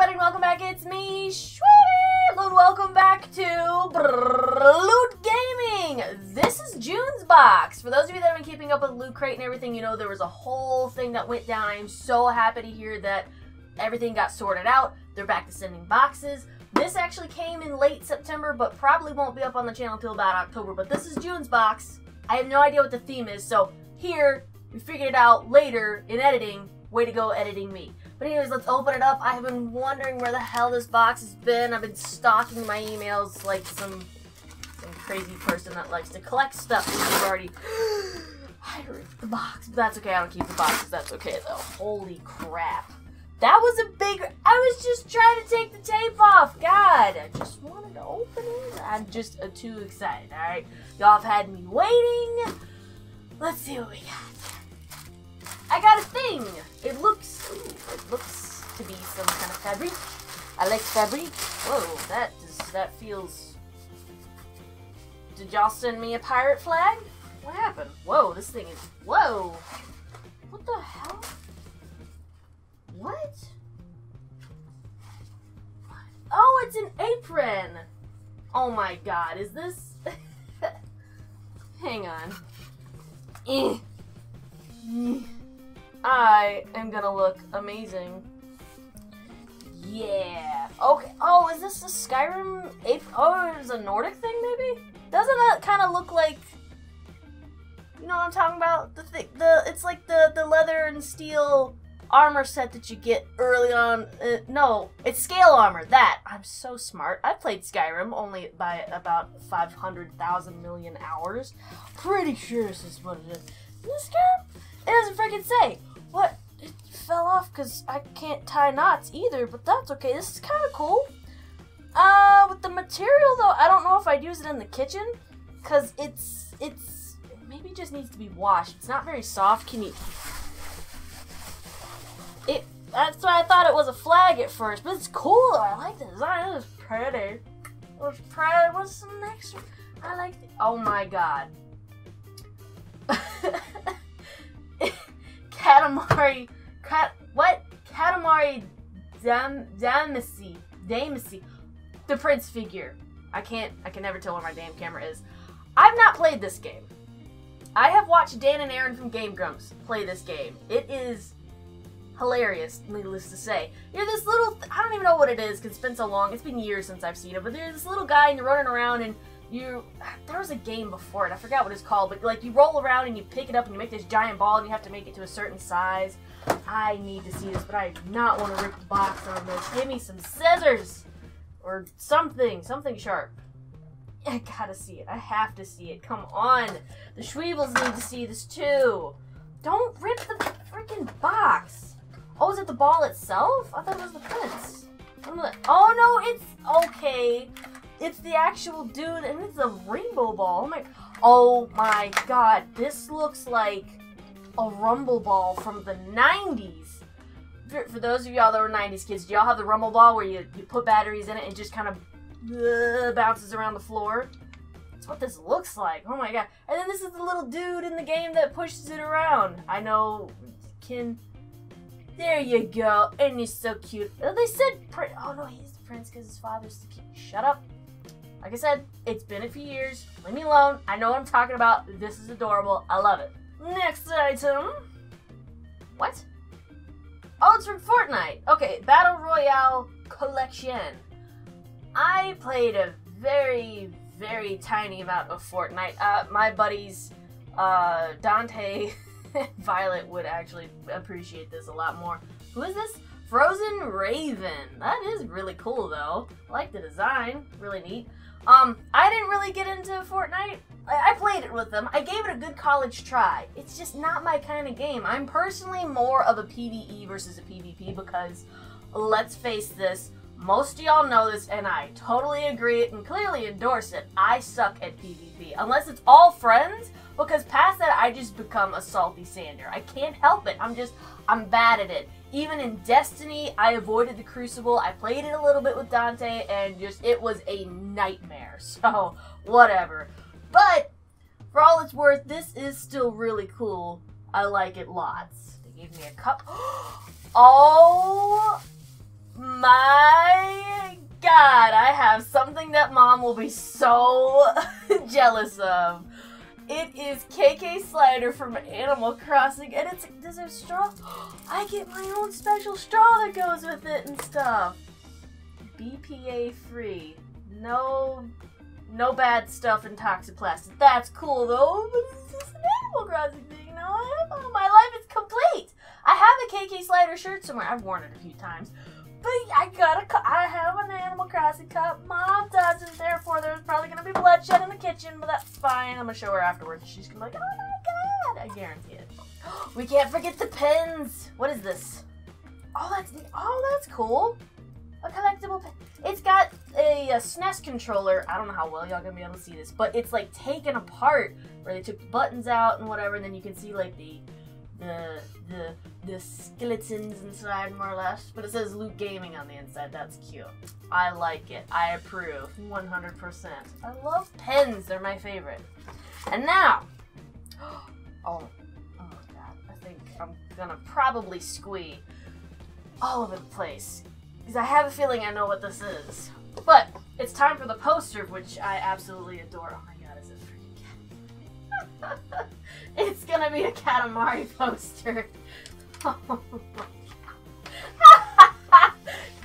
everybody, welcome back. It's me, Shweebe, and welcome back to Loot Gaming. This is June's box. For those of you that have been keeping up with Loot Crate and everything, you know there was a whole thing that went down. I am so happy to hear that everything got sorted out. They're back to sending boxes. This actually came in late September, but probably won't be up on the channel until about October. But this is June's box. I have no idea what the theme is, so here, we figured it out later in editing. Way to go, editing me. But anyways, let's open it up. I have been wondering where the hell this box has been. I've been stalking my emails like some some crazy person that likes to collect stuff you've already I ripped the box. But that's okay, I don't keep the boxes. That's okay though. Holy crap. That was a big I was just trying to take the tape off. God, I just wanted to open it. I'm just uh, too excited, alright? Y'all have had me waiting. Let's see what we got. I got a thing. It looks, it looks to be some kind of fabric. I like fabric. Whoa, that is, that feels. Did y'all send me a pirate flag? What happened? Whoa, this thing is. Whoa. What the hell? What? Oh, it's an apron. Oh my god, is this? Hang on. Eh. I am gonna look amazing. Yeah. Okay. Oh, is this a Skyrim ape? Oh, it's a Nordic thing, maybe? Doesn't that kind of look like? You know what I'm talking about? The thing, the it's like the the leather and steel armor set that you get early on. Uh, no, it's scale armor. That I'm so smart. I played Skyrim only by about 500,000 million hours. Pretty sure this is what it is. This Skyrim? It doesn't freaking say. What? It fell off because I can't tie knots either, but that's okay. This is kind of cool. Uh, with the material though, I don't know if I'd use it in the kitchen because it's it's it maybe just needs to be washed. It's not very soft. Can you? It. That's why I thought it was a flag at first, but it's cool. I like the design. It was pretty. It was pretty. What's the next one? I like. The, oh my god. Katamari, cat, what? Katamari Dam, Damacy, Damacy, the Prince figure. I can't, I can never tell where my damn camera is. I've not played this game. I have watched Dan and Aaron from Game Grumps play this game. It is hilarious, needless to say. You're this little, I don't even know what it is because it's been so long. It's been years since I've seen it, but there's this little guy and you're running around and you there was a game before it i forgot what it's called but like you roll around and you pick it up and you make this giant ball and you have to make it to a certain size. I need to see this but i do not want to rip the box on this. Give me some scissors or something something sharp. I gotta see it i have to see it come on. The Shweebles need to see this too. Don't rip the freaking box. Oh is it the ball itself? I thought it was the prince oh no it's okay it's the actual dude, and it's a rainbow ball. Oh my, oh my god, this looks like a rumble ball from the 90s. For, for those of y'all that were 90s kids, do y'all have the rumble ball where you, you put batteries in it and just kind of uh, bounces around the floor? That's what this looks like. Oh my god. And then this is the little dude in the game that pushes it around. I know, Ken. There you go. And he's so cute. Oh, they said... Oh no, he's the prince because his father's the king. Shut up. Like I said, it's been a few years. Leave me alone. I know what I'm talking about. This is adorable. I love it. Next item. What? Oh, it's from Fortnite. Okay, Battle Royale Collection. I played a very, very tiny amount of Fortnite. Uh, my buddies, uh, Dante Violet would actually appreciate this a lot more. Who is this? Frozen Raven. That is really cool, though. I like the design. Really neat. Um, I didn't really get into Fortnite. I, I played it with them. I gave it a good college try. It's just not my kind of game. I'm personally more of a PvE versus a PvP because, let's face this, most of y'all know this, and I totally agree and clearly endorse it. I suck at PvP. Unless it's all friends, because past that, I just become a salty sander. I can't help it. I'm just, I'm bad at it. Even in Destiny, I avoided the Crucible. I played it a little bit with Dante, and just it was a nightmare. So, whatever. But, for all it's worth, this is still really cool. I like it lots. They gave me a cup. oh my god, I have something that mom will be so jealous of. It is KK Slider from Animal Crossing, and it's there's a straw. I get my own special straw that goes with it and stuff. BPA free. No, no bad stuff in toxic plastic. That's cool though. But it's an Animal Crossing thing, you know. My life is complete. I have a KK Slider shirt somewhere. I've worn it a few times. But I got a, I have an Animal Crossing cup. Mom doesn't, therefore there's probably gonna be bloodshed in the kitchen, but that's fine. I'm gonna show her afterwards. She's gonna be like, oh my god, I guarantee it. We can't forget the pens. What is this? Oh, that's oh, that's cool. A collectible pen. It's got a, a SNES controller. I don't know how well y'all gonna be able to see this, but it's like taken apart where they took the buttons out and whatever, and then you can see like the the the the skeletons inside more or less. But it says Loot Gaming on the inside. That's cute. I like it. I approve. 100%. I love pens. They're my favorite. And now, oh, oh my god. I think I'm gonna probably squee all over the place because I have a feeling I know what this is. But it's time for the poster, which I absolutely adore. Oh my god, is it freaking It's gonna be a Katamari poster.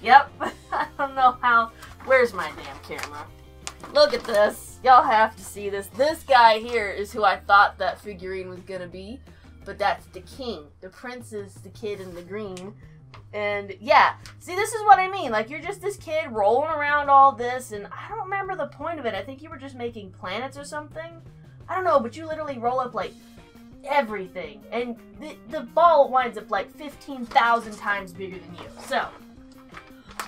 yep. I don't know how. Where's my damn camera? Look at this. Y'all have to see this. This guy here is who I thought that figurine was gonna be. But that's the king. The prince is the kid in the green. And yeah, see, this is what I mean. Like, you're just this kid rolling around all this, and I don't remember the point of it. I think you were just making planets or something. I don't know, but you literally roll up like everything. And the, the ball winds up like 15,000 times bigger than you. So,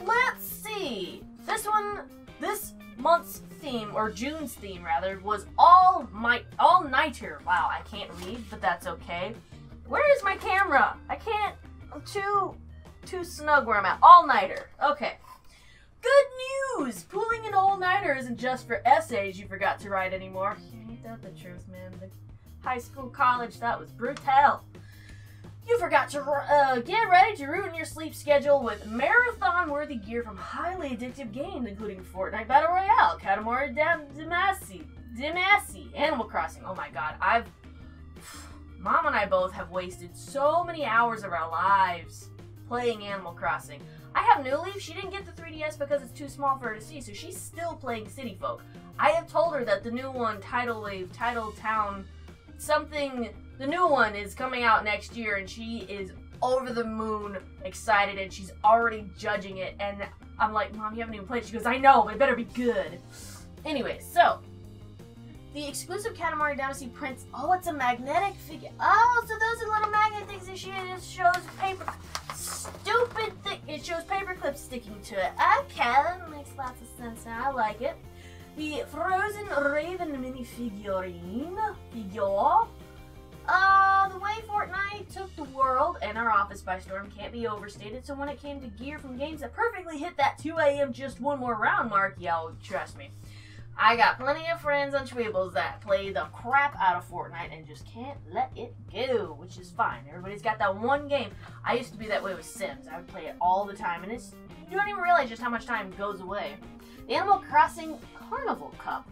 let's see. This one, this month's theme, or June's theme rather, was all my all nighter. Wow, I can't read, but that's okay. Where is my camera? I can't. I'm too too snug where I'm at. All nighter. Okay. Good news! Pulling an all nighter isn't just for essays you forgot to write anymore. Ain't that the truth, man? The high school, college, that was brutal. You forgot to uh, get ready to ruin your sleep schedule with marathon-worthy gear from highly addictive games, including Fortnite Battle Royale, Katamari Damacy, Damacy, Animal Crossing. Oh my god, I've... Mom and I both have wasted so many hours of our lives playing Animal Crossing. I have New Leaf. She didn't get the 3DS because it's too small for her to see, so she's still playing City Folk. I have told her that the new one, Tidal Wave, Tidal Town something the new one is coming out next year and she is over the moon excited and she's already judging it and I'm like, Mom, you haven't even played. It. She goes, I know, but it better be good. Anyway, so the exclusive Katamari Damacy prints. Oh, it's a magnetic figure. Oh, so those are little magnet things and she just shows paper. Stupid thing. It shows paper clips sticking to it. Okay, that makes lots of sense now. I like it the Frozen Raven mini figurine figure. Uh, the way Fortnite took the world and our office by storm can't be overstated, so when it came to gear from games that perfectly hit that 2 a.m. just one more round mark, y'all, trust me. I got plenty of friends on Tweebles that play the crap out of Fortnite and just can't let it go, which is fine. Everybody's got that one game. I used to be that way with Sims. I would play it all the time, and it's you don't even realize just how much time goes away. The Animal Crossing Carnival Cup.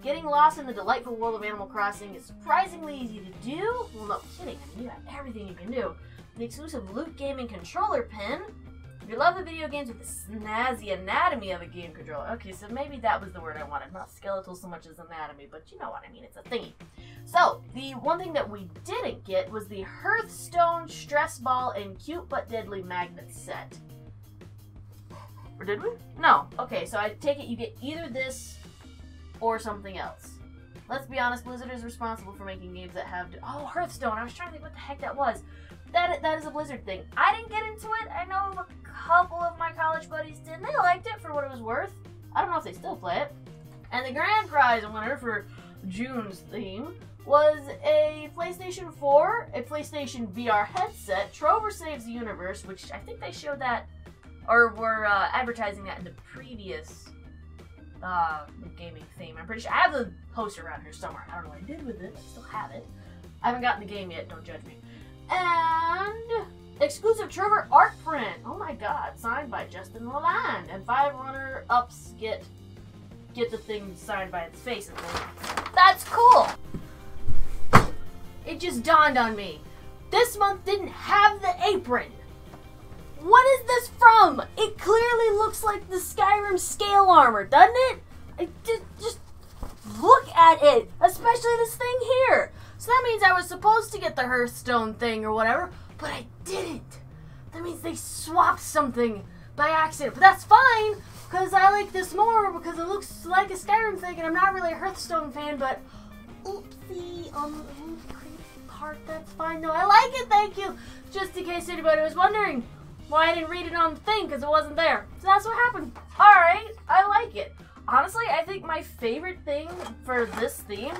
Getting lost in the delightful world of Animal Crossing is surprisingly easy to do. Well, no kidding, I mean, you have everything you can do. The exclusive Loot Gaming controller pin. If you love the video games with the snazzy anatomy of a game controller. Okay, so maybe that was the word I wanted. Not skeletal so much as anatomy, but you know what I mean. It's a thingy. So, the one thing that we didn't get was the Hearthstone Stress Ball and Cute But Deadly Magnet set. Or did we? No. Okay, so I take it you get either this or something else. Let's be honest, Blizzard is responsible for making games that have... Oh, Hearthstone. I was trying to think what the heck that was. That That is a Blizzard thing. I didn't get into it. I know a couple of my college buddies did, and they liked it for what it was worth. I don't know if they still play it. And the grand prize winner for June's theme was a PlayStation 4, a PlayStation VR headset, Trover Saves the Universe, which I think they showed that or were uh, advertising that in the previous uh, gaming theme. I'm pretty sure I have the poster around here somewhere. I don't know what I did with it. I still have it. I haven't gotten the game yet. Don't judge me. And exclusive Trover art print. Oh my god, signed by Justin Roiland. And five runner-ups get get the thing signed by its face. That's cool. It just dawned on me. This month didn't have the apron. What is this from? It clearly looks like the Skyrim scale armor, doesn't it? I just, just look at it, especially this thing here. So that means I was supposed to get the Hearthstone thing or whatever, but I didn't. That means they swapped something by accident. But that's fine, because I like this more because it looks like a Skyrim thing, and I'm not really a Hearthstone fan, but oopsie um, on the part, that's fine though. I like it, thank you. Just in case anybody was wondering why I didn't read it on the thing, because it wasn't there. So that's what happened. Alright, I like it. Honestly, I think my favorite thing for this theme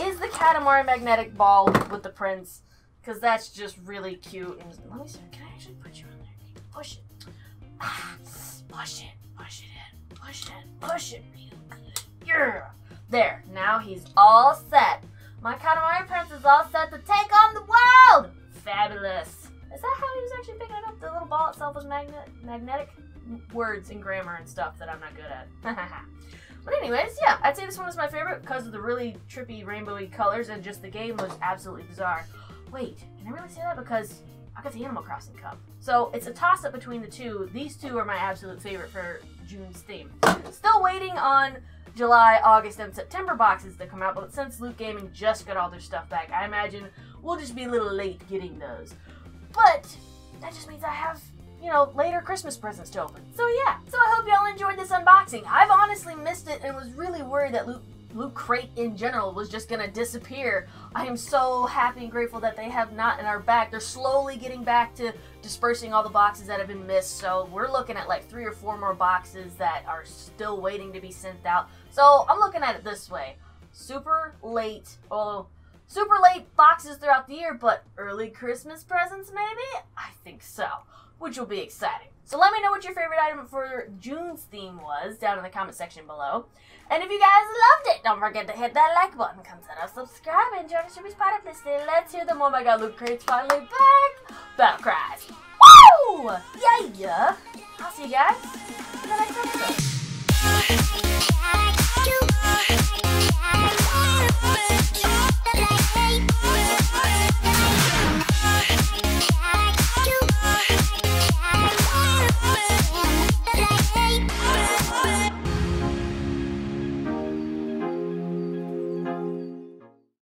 is the Katamari magnetic ball with the prince. Because that's just really cute. And let me see, can I actually put you in there? Push it. Ah, push it. Push it in. Push it. Push it real good. Yeah. There. Now he's all set. My Katamari prince is all set to take on the world. Fabulous. Is that how he was actually picking it up? The little ball itself was magnet magnetic? Words and grammar and stuff that I'm not good at. but anyways, yeah, I'd say this one was my favorite because of the really trippy rainbowy colors and just the game was absolutely bizarre. Wait, can I really say that? Because I got the Animal Crossing Cup. So it's a toss up between the two. These two are my absolute favorite for June's theme. Still waiting on July, August, and September boxes to come out, but since Loot Gaming just got all their stuff back, I imagine we'll just be a little late getting those. But that just means I have, you know, later Christmas presents to open. So yeah, so I hope y'all enjoyed this unboxing. I've honestly missed it and was really worried that Loot Loot Crate in general was just gonna disappear. I am so happy and grateful that they have not in our back. They're slowly getting back to dispersing all the boxes that have been missed. So we're looking at like three or four more boxes that are still waiting to be sent out. So I'm looking at it this way. Super late, well, super late boxes throughout the year, but early Christmas presents maybe? I think so, which will be exciting. So let me know what your favorite item for June's theme was down in the comment section below. And if you guys loved it, don't forget to hit that like button, consider subscribe, and join the Shippy's Pirate List. Let's hear them. Oh my god, Loot Crate's finally back. Battle cries. Woo! Yeah, yeah. I'll see you guys in the next episode.